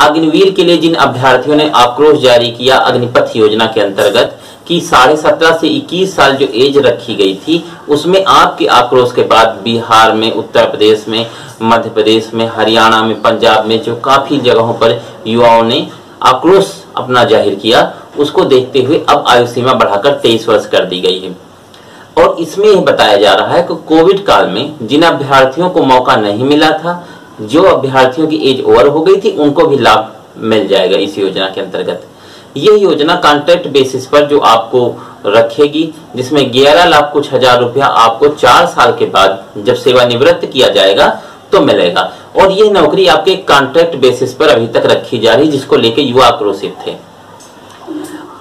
अग्निवीर के लिए जिन अभ्यर्थियों ने आक्रोश जारी किया अग्निपथ योजना के अंतर्गत कि साढ़े सत्रह से इक्कीस साल जो एज रखी गई थी, उसमें आपके आक्रोश के बाद बिहार में, उत्तर प्रदेश में, मध्य प्रदेश में, हरियाणा में, पंजाब में जो काफ़ी जगहों पर युवाओं ने आक्रोश अपना ज़ाहिर किया, उसको देखते हुए अब आयु सीमा बढ़ाकर तेईस वर्ष कर दी गई है। और इसमें यह बताया जा रहा है कि कोविड काल में जिन अभ्यर्थियों को मौका नहीं मिला था जो अभ्यर्थियों की एज ओवर हो गई थी, उनको भी लाभ मिल जाएगा इस योजना के अंतर्गत। यह योजना कॉन्ट्रैक्ट बेसिस पर जो आपको रखेगी, जिसमें ग्यारह लाख कुछ हज़ार रुपया आपको चार साल के बाद जब सेवानिवृत्त किया जाएगा तो मिलेगा। और यह नौकरी आपके कॉन्ट्रैक्ट बेसिस पर अभी तक रखी जा रही, जिसको लेके युवा आक्रोशित थे।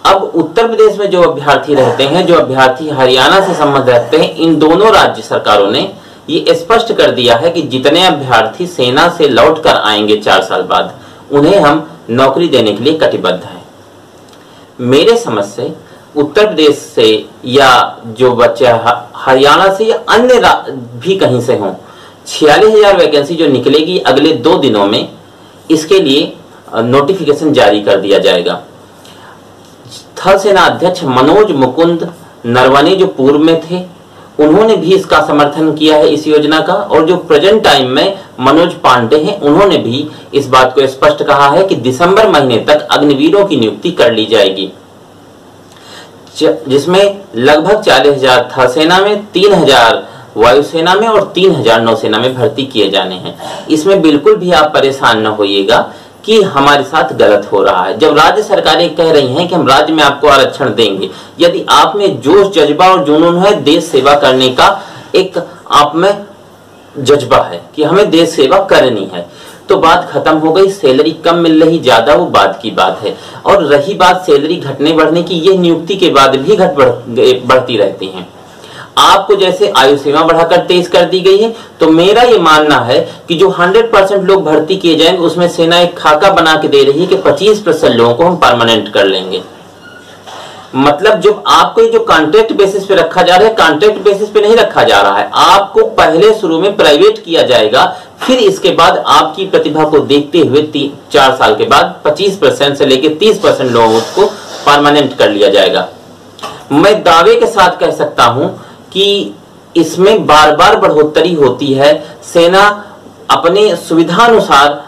अब उत्तर प्रदेश में जो अभ्यर्थी रहते हैं, जो अभ्यर्थी हरियाणा से संबंध रखते हैं, इन दोनों राज्य सरकारों ने ये स्पष्ट कर दिया है कि जितने अभ्यर्थी सेना से लौट कर आएँगे चार साल बाद, उन्हें हम नौकरी देने के लिए कटिबद्ध हैं। मेरे समझ से, उत्तर प्रदेश से या जो बच्चे हरियाणा से या अन्य भी कहीं से हों, छियालीस हज़ार वैकेंसी जो निकलेगी अगले दो दिनों में, इसके लिए नोटिफिकेशन जारी कर दिया जाएगा। थल सेना अध्यक्ष मनोज मुकुंद नरवने जो पूर्व में थे उन्होंने भी इसका समर्थन किया है इस योजना का, और जो प्रेजेंट टाइम में मनोज पांडे हैं, उन्होंने भी इस बात को स्पष्ट कहा है कि दिसंबर महीने तक अग्निवीरों की नियुक्ति कर ली जाएगी। जिसमें लगभग चालीस हज़ार थल सेना में, तीन हज़ार वायुसेना में और तीन हज़ार नौसेना में भर्ती किए जाने हैं। इसमें बिल्कुल भी आप परेशान न होइएगा कि हमारे साथ गलत हो रहा है। जब राज्य सरकारें कह रही हैं कि हम राज्य में आपको आरक्षण देंगे यदि आप में जोश जज्बा और जुनून है देश सेवा करने का एक आप में जज्बा है कि हमें देश सेवा करनी है तो बात खत्म हो गई सैलरी कम मिल रही ज़्यादा वो बात की बात है। और रही बात सैलरी घटने बढ़ने की ये नियुक्ति के बाद भी घट बढ़, बढ़ती रहती है। आपको जैसे आयु सीमा बढ़ाकर तेज कर दी गई है तो मेरा ये मानना है कि जो 100 परसेंट लोग भर्ती किए जाएँगे उसमें सेना एक खाका बना के दे रही है कि 25 परसेंट लोगों को हम परमानेंट कर लेंगे। मतलब जो आपको जो कॉन्ट्रैक्ट बेसिस पे रखा जा रहा है कॉन्ट्रैक्ट बेसिस पे नहीं रखा जा रहा है, आपको पहले शुरू में प्राइवेट किया जाएगा, फिर इसके बाद आपकी प्रतिभा को देखते हुए चार साल के बाद 25 परसेंट से लेकर 30 परसेंट लोगों को परमानेंट कर लिया जाएगा। मैं दावे के साथ कह सकता हूँ कि इसमें बार बार बढ़ोतरी होती है, सेना अपने सुविधानुसार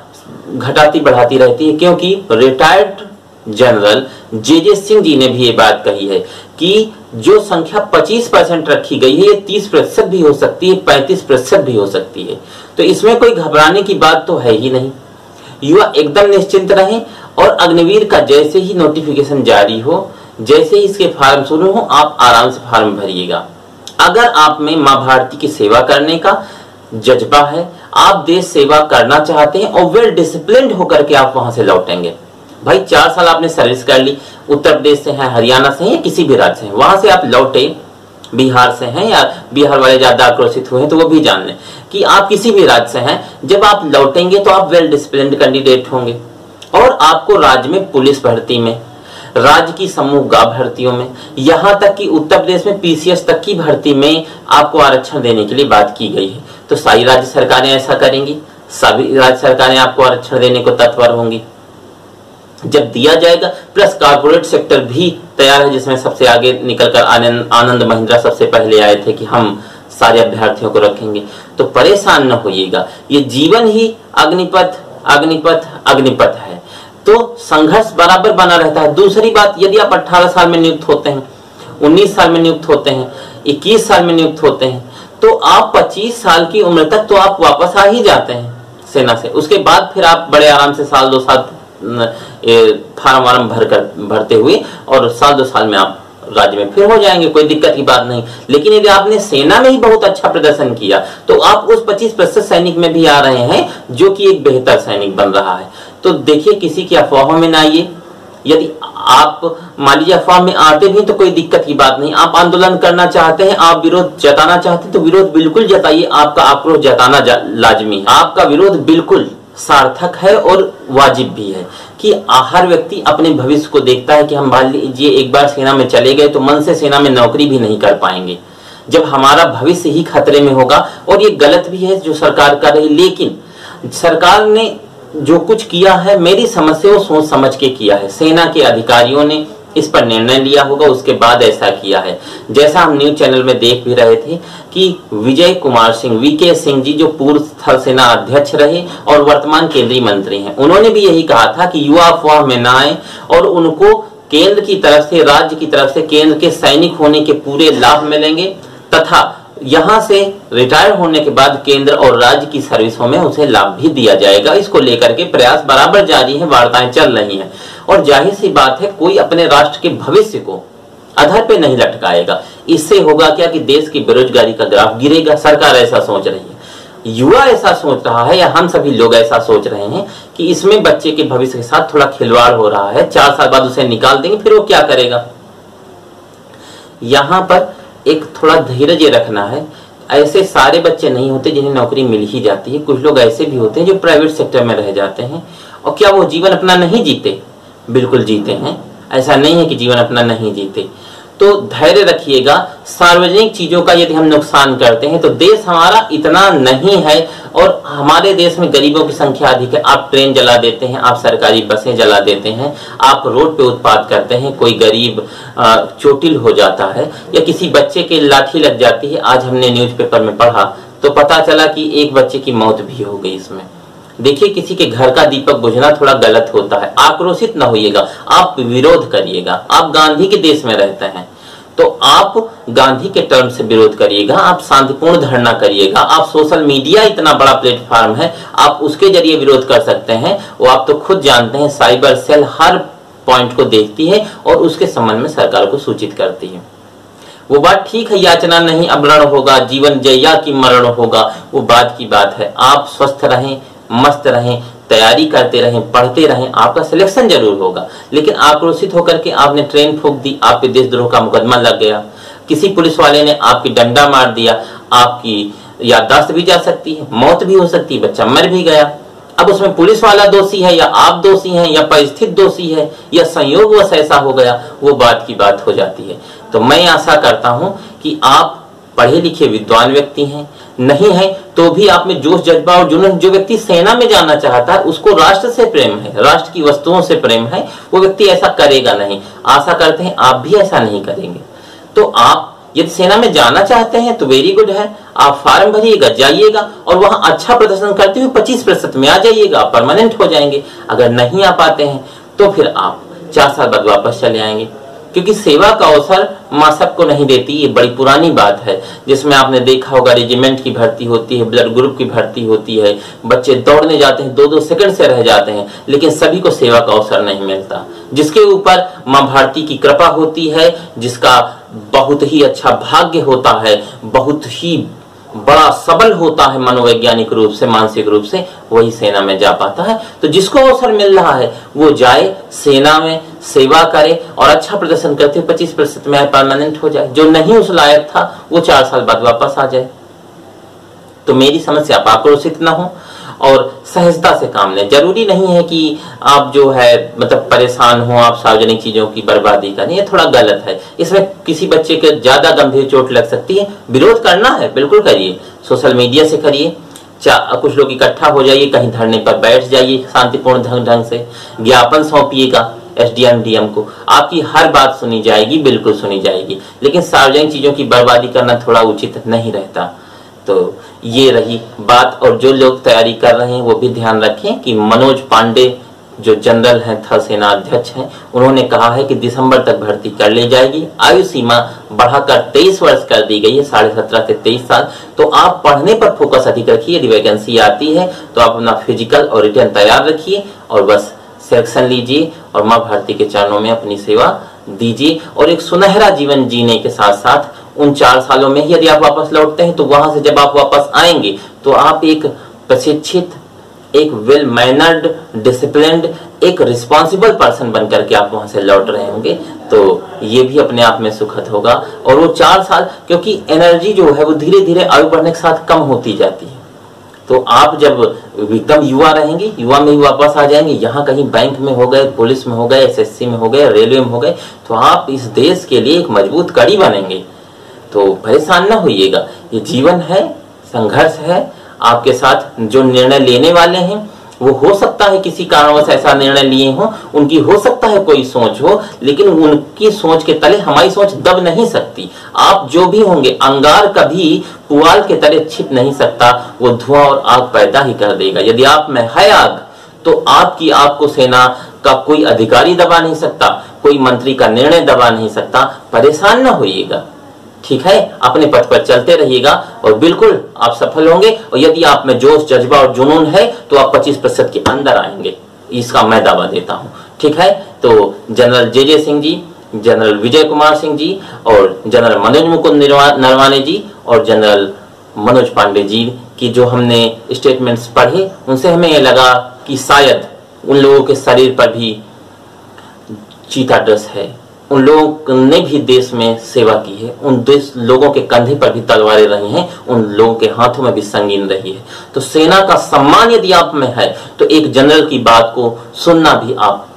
घटाती बढ़ाती रहती है, क्योंकि retired general J J Singh ji ने भी ये बात कही है कि जो संख्या 25 परसेंट रखी गई है, ये 30 प्रतिशत भी हो सकती है 35 प्रतिशत भी हो सकती है। तो इसमें कोई घबराने की बात तो है ही नहीं। युवा एकदम निश्चिंत रहें और अग्निवीर का जैसे ही नोटिफिकेशन जारी हो, जैसे ही इसके फॉर्म शुरू हो, आप आराम से फॉर्म भरिएगा। अगर आप में माँ भारती की सेवा करने का जज्बा है, आप देश सेवा करना चाहते हैं और वेल डिसिप्लिन होकर के आप वहाँ से लौटेंगे। भाई, चार साल आपने सर्विस कर ली। उत्तर प्रदेश से है, हरियाणा से है किसी भी राज्य से है? वहाँ से आप लौटे, बिहार से हैं या बिहार वाले ज़्यादा आक्रोशित हुए हैं तो वो भी जान लें कि आप किसी भी राज्य से हैं। जब आप लौटेंगे तो आप वेल डिसिप्लिन कैंडिडेट होंगे। और आपको राज्य में पुलिस भर्ती में राज्य की समूह गा भर्तियों में। यहाँ तक कि उत्तर प्रदेश में पीसीएस तक की भर्ती में आपको आरक्षण देने के लिए बात की गई है। तो सारी राज्य सरकारें ऐसा करेंगी। सभी राज्य सरकारें आपको आरक्षण देने को तत्पर होंगी। जब दिया जाएगा, प्लस कारपोरेट सेक्टर भी तैयार है, जिसमें सबसे आगे निकलकर आनंद आनंद महिंद्रा सबसे पहले आए थे कि हम सारे अभ्यर्थियों को रखेंगे। तो परेशान न होइएगा। ये जीवन ही अग्निपथ अग्निपथ अग्निपथ है। तो संघर्ष बराबर बना रहता है। दूसरी बात, यदि आप 18 साल में नियुक्त होते हैं 19 साल में नियुक्त होते हैं 21 साल में नियुक्त होते हैं तो आप 25 साल की उम्र तक तो आप वापस आ ही जाते हैं सेना से। उसके बाद फिर आप बड़े आराम से साल दो साल फार्म वार्म भर कर, भरते हुए और साल दो साल में आप राज्य में फिर हो जाएँगे, कोई दिक्कत की बात नहीं। लेकिन यदि आपने सेना में ही बहुत अच्छा प्रदर्शन किया तो आप उस 25 प्रतिशत सैनिक में भी आ रहे हैं, जो कि एक बेहतर सैनिक बन रहा है। तो देखिए किसी की अफवाहों में ना आइए। यदि आप, मान लीजिए अफवाह में आते भी तो कोई दिक्कत की बात नहीं। आप आंदोलन करना चाहते हैं, आप विरोध जताना चाहते हैं तो विरोध बिल्कुल जताइए, आपका आक्रोश जताना लाजमी है। आपका विरोध बिल्कुल सार्थक है और वाजिब भी है कि हर व्यक्ति अपने भविष्य को देखता है कि हम मान लीजिए एक बार सेना में चले गए तो मन से सेना में नौकरी भी नहीं कर पाएँगे। जब हमारा भविष्य ही खतरे में होगा, और ये गलत भी है जो सरकार कर रही लेकिन सरकार ने जो कुछ किया है, मेरी समझ से वो सोच समझ के किया है। सेना के अधिकारियों ने इस पर निर्णय लिया होगा, उसके बाद ऐसा किया है। जैसा हम न्यूज़ चैनल में देख भी रहे थे कि विजय कुमार सिंह वीके सिंह जी, जो पूर्व थल सेना अध्यक्ष रहे और वर्तमान केंद्रीय मंत्री हैं, उन्होंने भी यही कहा था कि युवा अफवाह में ना आए और उनको केंद्र की तरफ़ से, राज्य की तरफ़ से, केंद्र के सैनिक होने के पूरे लाभ मिलेंगे तथा यहाँ से रिटायर होने के बाद केंद्र और राज्य की सर्विसों में उसे लाभ भी दिया जाएगा। इसको लेकर के प्रयास बराबर जारी है, वार्ताएँ चल रही हैं। और ज़ाहिर सी बात है, कोई अपने राष्ट्र के भविष्य को अधर पे नहीं लटकाएगा। इससे होगा क्या कि देश की बेरोजगारी का ग्राफ गिरेगा? सरकार ऐसा सोच रही है। युवा ऐसा सोच रहा है, या हम सभी लोग ऐसा सोच रहे हैं कि इसमें बच्चे के भविष्य के साथ थोड़ा खिलवाड़ हो रहा है, चार साल बाद उसे निकाल देंगे, फिर वो क्या करेगा? यहाँ पर एक थोड़ा धीरज रखना है। ऐसे सारे बच्चे नहीं होते जिन्हें नौकरी मिल ही जाती है। कुछ लोग ऐसे भी होते हैं जो प्राइवेट सेक्टर में रह जाते हैं। और क्या वो जीवन अपना नहीं जीते? बिल्कुल जीते हैं। ऐसा नहीं है कि जीवन अपना नहीं जीते। तो धैर्य रखिएगा। सार्वजनिक चीज़ों का यदि हम नुकसान करते हैं तो देश हमारा इतना नहीं है और हमारे देश में गरीबों की संख्या अधिक है। आप ट्रेन जला देते हैं, आप सरकारी बसें जला देते हैं, आप रोड पे उत्पाद करते हैं, कोई गरीब चोटिल हो जाता है या किसी बच्चे के लाठी लग जाती है। आज हमने न्यूज़पेपर में पढ़ा तो पता चला कि एक बच्चे की मौत भी हो गई इसमें। देखिए, किसी के घर का दीपक बुझना थोड़ा गलत होता है। आक्रोशित ना होइएगा, आप विरोध करिएगा। आप गांधी के देश में रहते हैं। तो आप गांधी के टर्म से विरोध करिएगा, आप शांतिपूर्ण धरना करिएगा। आप सोशल मीडिया इतना बड़ा प्लेटफॉर्म है, आप उसके ज़रिए विरोध कर सकते हैं। वो आप तो खुद जानते हैं साइबर सेल हर पॉइंट को देखती है और उसके संबंध में सरकार को सूचित करती है। वो बात ठीक है, याचना नहीं अमरण होगा, जीवन जया की मरण होगा। वो बात की बात है, आप स्वस्थ रहें, मस्त रहें तैयारी करते रहें, पढ़ते रहें, आपका सिलेक्शन ज़रूर होगा। लेकिन आक्रोशित होकर के आपने ट्रेन फूक दी, आपके देशद्रोह का मुकदमा लग गया। किसी पुलिस वाले ने आपकी डंडा मार दिया, आपकी याददाश्त भी जा सकती है, मौत भी हो सकती है, बच्चा मर भी गया। अब उसमें पुलिस वाला दोषी है, या आप दोषी हैं, या परिस्थित दोषी है, या संयोग वश ऐसा हो गया, वो बात की बात हो जाती है। तो मैं आशा करता हूँ कि आप पढ़े लिखे विद्वान व्यक्ति हैं। नहीं है तो भी आप में जोश, जज्बा और जुनून, जो व्यक्ति सेना में जाना चाहता है, उसको राष्ट्र से प्रेम है, राष्ट्र की वस्तुओं से प्रेम है, वो व्यक्ति ऐसा करेगा नहीं। आशा करते हैं, आप भी ऐसा नहीं करेंगे। तो आप यदि सेना में जाना चाहते हैं तो वेरी गुड है। आप फॉर्म भरिएगा, जाइएगा, और वहाँ अच्छा प्रदर्शन करते हुए पच्चीस प्रतिशत में आ जाइएगा परमानेंट हो जाएँगे। अगर नहीं आ पाते हैं तो फिर आप चार साल बाद वापस चले आएँगे। क्योंकि सेवा का अवसर माँ सबको नहीं देती, ये बड़ी पुरानी बात है। जिसमें आपने देखा होगा, रेजिमेंट की भर्ती होती है, ब्लड ग्रुप की भर्ती होती है, बच्चे दौड़ने जाते हैं दो दो सेकंड से रह जाते हैं, लेकिन सभी को सेवा का अवसर नहीं मिलता। जिसके ऊपर माँ भारती की कृपा होती है, जिसका बहुत ही अच्छा भाग्य होता है, बहुत ही बड़ा सबल होता है मनोवैज्ञानिक रूप से, मानसिक रूप से, वही सेना में जा पाता है। तो जिसको अवसर मिल रहा है, वो जाए, सेना में सेवा करे और अच्छा प्रदर्शन करते हुए पच्चीस प्रतिशत में परमानेंट हो जाए। जो नहीं उस लायक था, वो चार साल बाद वापस आ जाए। तो मेरी समस्या आप आक्रोशित ना हो। और सहजता से काम लें। ज़रूरी नहीं है कि आप जो है मतलब परेशान हो, आप सार्वजनिक चीज़ों की बर्बादी करें, ये थोड़ा गलत है। इसमें किसी बच्चे के ज़्यादा गंभीर चोट लग सकती है। विरोध करना है, बिल्कुल करिए। सोशल मीडिया से करिए। कुछ लोग इकट्ठा हो जाइए, कहीं धरने पर बैठ जाइए, शांतिपूर्ण ढंग ढंग से। ज्ञापन सौंपिएगा S D M D M को। आपकी हर बात सुनी जाएगी, बिल्कुल सुनी जाएगी। लेकिन सार्वजनिक चीज़ों की बर्बादी करना थोड़ा उचित नहीं रहता। तो ये रही बात, और जो लोग तैयारी कर रहे हैं, वो भी ध्यान रखें कि मनोज पांडे, जो जनरल हैं थल सेना अध्यक्ष हैं, उन्होंने कहा है कि दिसंबर तक भर्ती कर ली जाएगी। आयु सीमा बढ़ाकर तेईस वर्ष कर दी गई है, साढ़े सत्रह से तेईस साल। तो आप पढ़ने पर फोकस अधिक रखिए, यदि वैकेंसी आती है तो आप अपना फ़िज़िकल और रिटर्न तैयार रखिए, और बस सिलेक्शन लीजिए, और माँ भारती के चरणों में अपनी सेवा दीजिए। और एक सुनहरा जीवन जीने के साथ साथ उन चार सालों में ही यदि आप वापस लौटते हैं तो वहाँ से जब आप वापस आएँगे तो आप एक प्रशिक्षित, एक वेल मैनर्ड डिसिप्लिन एक रिस्पॉन्सिबल पर्सन बन करके आप वहाँ से लौट रहे होंगे तो ये भी अपने आप में सुखद होगा। और वो चार साल, क्योंकि एनर्जी जो है, वो धीरे धीरे आयु बढ़ने के साथ कम होती जाती है। तो आप जब एकदम युवा रहेंगे, युवा में ही वापस आ जाएँगे, यहाँ कहीं बैंक में हो गए पुलिस में हो गए एसएससी में हो गए रेलवे में हो गए तो आप इस देश के लिए एक मज़बूत कड़ी बनेंगे। तो परेशान ना होइएगा। ये जीवन है, संघर्ष है, आपके साथ जो निर्णय लेने वाले हैं, वो हो सकता है किसी कारणवश ऐसा निर्णय लिए हो, उनकी हो सकता है कोई सोच हो, लेकिन उनकी सोच के तले हमारी सोच दब नहीं सकती। आप जो भी होंगे, अंगार कभी पुआल के तले छिप नहीं सकता, वो धुआँ और आग पैदा ही कर देगा। यदि आप में है आग तो आपकी आपको सेना का कोई अधिकारी दबा नहीं सकता, कोई मंत्री का निर्णय दबा नहीं सकता। परेशान ना होइएगा। ठीक है? अपने पथ पर चलते रहिएगा और बिल्कुल आप सफल होंगे। और यदि आप में जोश, जज्बा और जुनून है तो आप 25 प्रतिशत के अंदर आएँगे। इसका मैं दावा देता हूँ। ठीक है? तो general J J Singh ji, general Vijay Kumar Singh ji और जनरल मनोज मुकुंद नरवाने जी और जनरल मनोज पांडे जी की जो हमने स्टेटमेंट्स पढ़े, उनसे हमें लगा कि शायद उन लोगों के शरीर पर भी चीता ड्रेस है। उन लोगों ने भी देश में सेवा की है। उन देश लोगों के कंधे पर भी तलवारें रही हैं। उन लोगों के हाथों में भी संगीन रही है। तो सेना का सम्मान यदि आप में है तो एक जनरल की बात को सुनना भी आप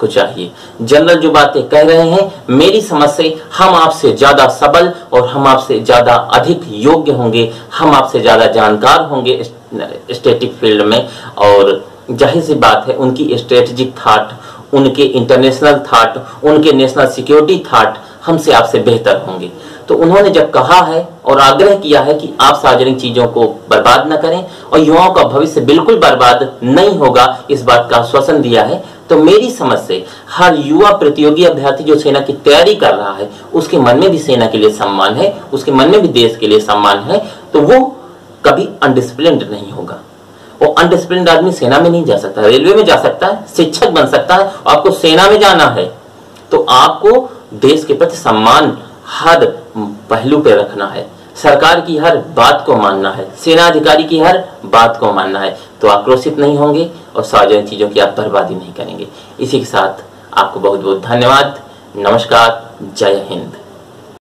को चाहिए। जनरल जो बातें कह रहे हैं, मेरी समझ से हम आपसे ज़्यादा सबल और हम आपसे ज़्यादा अधिक योग्य होंगे। हम आपसे ज़्यादा जानकार होंगे स्टेटिक फ़ील्ड में। और ज़ाहिर सी बात है, उनकी स्ट्रेटेजिक थाट उनके इंटरनेशनल थाट उनके नेशनल सिक्योरिटी थाट हमसे आपसे बेहतर होंगे। तो उन्होंने जब कहा है और आग्रह किया है कि आप सार्वजनिक चीज़ों को बर्बाद न करें और युवाओं का भविष्य बिल्कुल बर्बाद नहीं होगा, इस बात का आश्वासन दिया है तो मेरी समझ से हर युवा प्रतियोगी अभ्यर्थी जो सेना की तैयारी कर रहा है, उसके मन में भी सेना के लिए सम्मान है, उसके मन में भी देश के लिए सम्मान है तो वो कभी अनडिसिप्लिन नहीं होगा। वो अनडिसिप्लिन आदमी सेना में नहीं जा सकता रेलवे में जा सकता है, शिक्षक बन सकता है आपको सेना में जाना है। तो आपको देश के प्रति सम्मान हर पहलू पे रखना है। सरकार की हर बात को मानना है सेना अधिकारी की हर बात को मानना है। तो आक्रोशित नहीं होंगे और सार्वजनिक चीज़ों की आप बर्बादी नहीं करेंगे। इसी के साथ आपको बहुत बहुत धन्यवाद। नमस्कार। जय हिंद।